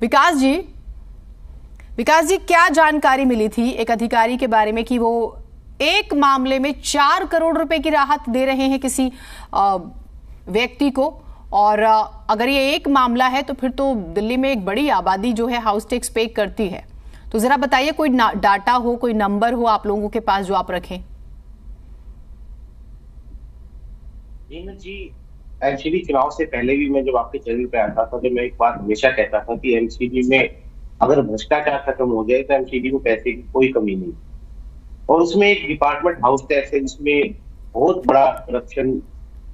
विकास जी विकास जी, क्या जानकारी मिली थी एक अधिकारी के बारे में कि वो एक मामले में चार करोड़ रुपए की राहत दे रहे हैं किसी व्यक्ति को? और अगर ये एक मामला है तो फिर तो दिल्ली में एक बड़ी आबादी जो है हाउस टैक्स पे करती है। तो जरा बताइए, कोई डाटा हो, कोई नंबर हो आप लोगों के पास जो आप रखें? जी एमसीडी चुनाव से पहले भी मैं जब आपके चैनल पे आता था तो मैं एक बात हमेशा कहता था कि एमसीडी में अगर भ्रष्टाचार खत्म हो जाए तो एमसीडी में पैसे की कोई कमी नहीं। और उसमें एक डिपार्टमेंट हाउस टैक्स है, जिसमें बहुत बड़ा करप्शन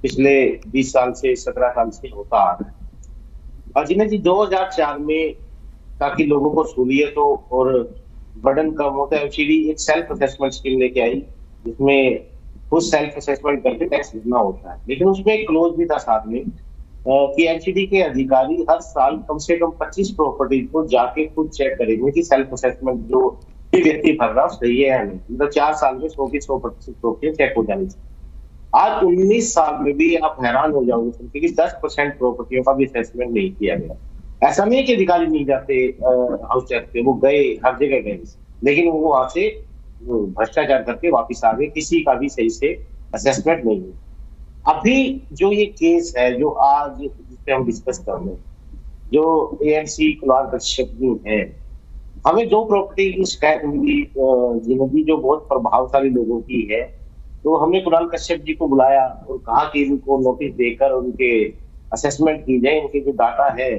पिछले 20 साल से 17 साल से होता आ रहा है। और जिन्हें जी 2004 में ताकि लोगों को सहूलियत हो और बर्डन कम होता है एमसीडी एक सेल्फ असेसमेंट स्कीम लेके आई, जिसमें खुद सेल्फ असेसमेंट करके टैक्स भरना होता है। लेकिन उसमें एक क्लोज भी था साथ में कि एमसीडी के अधिकारी हर साल कम से कम 25 प्रॉपर्टी को जाके खुद चेक करेंगे कि सेल्फ असेसमेंट जो भी व्यक्ति भर रहा सही है या नहीं। मतलब चार साल में सौ की सौ प्रतिशत प्रॉपर्टी चेक हो जानी चाहिए। आज 19 साल में भी आप हैरान हो जाओगे क्योंकि 10 परसेंट प्रॉपर्टियों का भी असेसमेंट नहीं किया गया। ऐसा नहीं कि अधिकारी नहीं जाते हाउस चेक पे, वो गए, हर जगह गए। लेकिन वो वहाँ से भ्रष्टाचार करके वापिस आ गए, किसी का भी सही से असेसमेंट नहीं हुआ अभी जो ये केस है, जो आज जिसपे हम डिस्कस कर रहे हैं, जो ए एन सी कुलार कश्यप है, हमें दो प्रॉपर्टी की शिकायत मिली ज़िंदगी जो बहुत प्रभावशाली लोगों की है तो हमने कुणाल कश्यप जी को बुलाया और कहा कि इनको नोटिस देकर उनके असेसमेंट की जाए, इनके जो डाटा है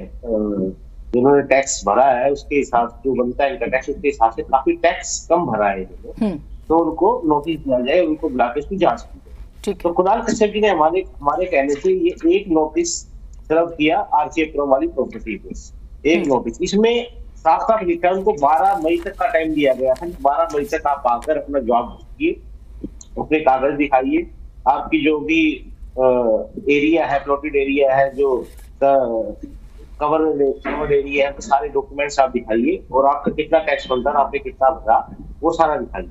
जिन्होंने टैक्स भरा है उसके हिसाब से जो बनता है इनका टैक्स उसके हिसाब से काफ़ी टैक्स कम भरा है हम्म। तो उनको नोटिस दिया जाए उनको बुला के उसकी जाँच की जाए। तो कुणाल कश्यप जी ने हमारे हमारे कहने से ये एक नोटिस सर्व किया आरके क्रम वाली प्रॉपर्टी पे। एक नोटिस हम्म। इसमें साफ़ साफ़ लिखा उनको बारह मई तक का टाइम दिया गया था। बारह मई तक आप आकर अपना जॉब दीजिए अपने कागज़ दिखाइए। आपकी जो भी एरिया है प्लॉटेड एरिया है जो कवर कवर एरिया है तो सारे डॉक्यूमेंट्स आप दिखाइए और आपका कितना टैक्स बनता है आपने कितना भरा, वो सारा दिखाइए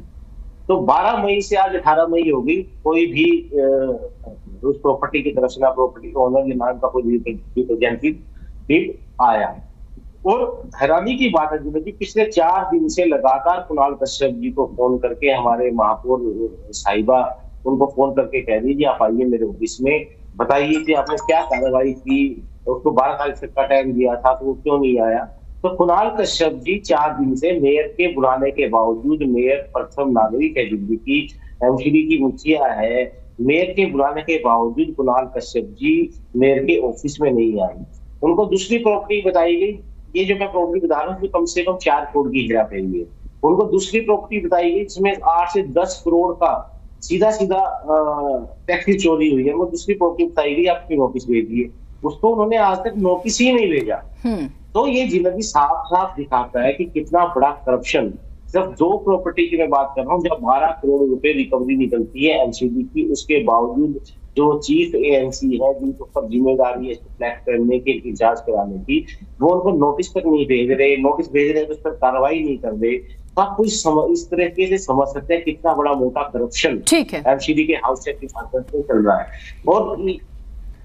तो 12 मई से आज 18 मई होगी कोई भी उस प्रॉपर्टी की तरफ़ से ना प्रॉपर्टी ओनर के नाम का कोई रिप्रेजेंटेटिव आया। और हैरानी की बात है जी पिछले चार दिन से लगातार कुणाल कश्यप जी को फ़ोन करके हमारे महापौर साहिबा उनको फ़ोन करके कह दीजिए आप आइए मेरे ऑफ़िस में, बताइए कि आपने क्या कार्रवाई की उसको बारह तारीख तक का टाइम दिया था तो वो क्यों नहीं आया? तो कुणाल कश्यप जी चार दिन से मेयर के बुलाने के बावजूद मेयर प्रथम नागरिक है दिल्ली की एमसीडी की मुखिया है। मेयर के बुलाने के बावजूद कुणाल कश्यप जी मेयर के ऑफ़िस में नहीं आई उनको दूसरी प्रॉपर्टी बताई गई। ये जो मैं प्रॉपर्टी बता रहा हूँ कम से कम चार करोड़ की हिरा फैली है उनको दूसरी प्रॉपर्टी बताई गई, जिसमें आठ से दस करोड़ का सीधा सीधा टैक्सी चोरी हुई है। वो दूसरी प्रॉपर्टी बताई गई आपकी नोटिस भेज दिए उसको उन्होंने आज तक नोटिस ही नहीं भेजा। हम्म। तो ये ज़िंदगी साफ़ साफ़ दिखाता है कि कितना बड़ा करप्शन सिर्फ़ दो प्रॉपर्टी की मैं बात कर रहा हूँ जब बारह करोड़ रुपए रिकवरी निकलती है एनसीडी की उसके बावजूद जो चीफ एएनसी है जिनको सब ज़िम्मेदारी है फ्लैट करने की जाँच कराने की वो उनको नोटिस तक नहीं भेज रहे नोटिस भेज रहे तो उस पर कार्रवाई नहीं कर रहे। तो आप कुछ इस तरीके से समझ सकते हैं कितना बड़ा मोटा करप्शन एमसीडी के हाउस चेक के माध्यम से चल रहा है। और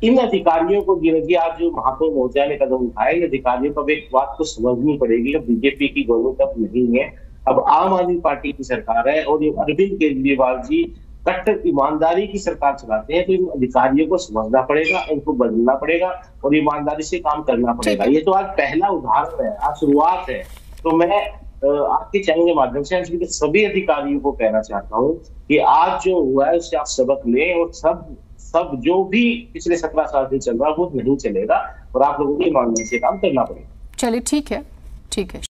इन अधिकारियों को गिरगी आज जो महापौर मोर्चा ने कदम उठाए अधिकारियों को अब एक बात को समझनी पड़ेगी अब बीजेपी की गवर्नमेंट अब नहीं है। अब आम आदमी पार्टी की सरकार है और ये अरविंद केजरीवाल जी कट्टर ईमानदारी की सरकार चलाते हैं तो इन अधिकारियों को समझना पड़ेगा इनको बदलना पड़ेगा और ईमानदारी से काम करना पड़ेगा। ये तो आज पहला उदाहरण है आज शुरुआत है। तो मैं आपके चैनल के माध्यम से सभी अधिकारियों को कहना चाहता हूँ कि आज जो हुआ है उससे आप सबक लें और सब सब जो भी पिछले सत्रह साल से चल रहा है, वो नहीं चलेगा और आप लोगों को ईमानदारी से काम करना पड़ेगा। चलिए, ठीक है ठीक है।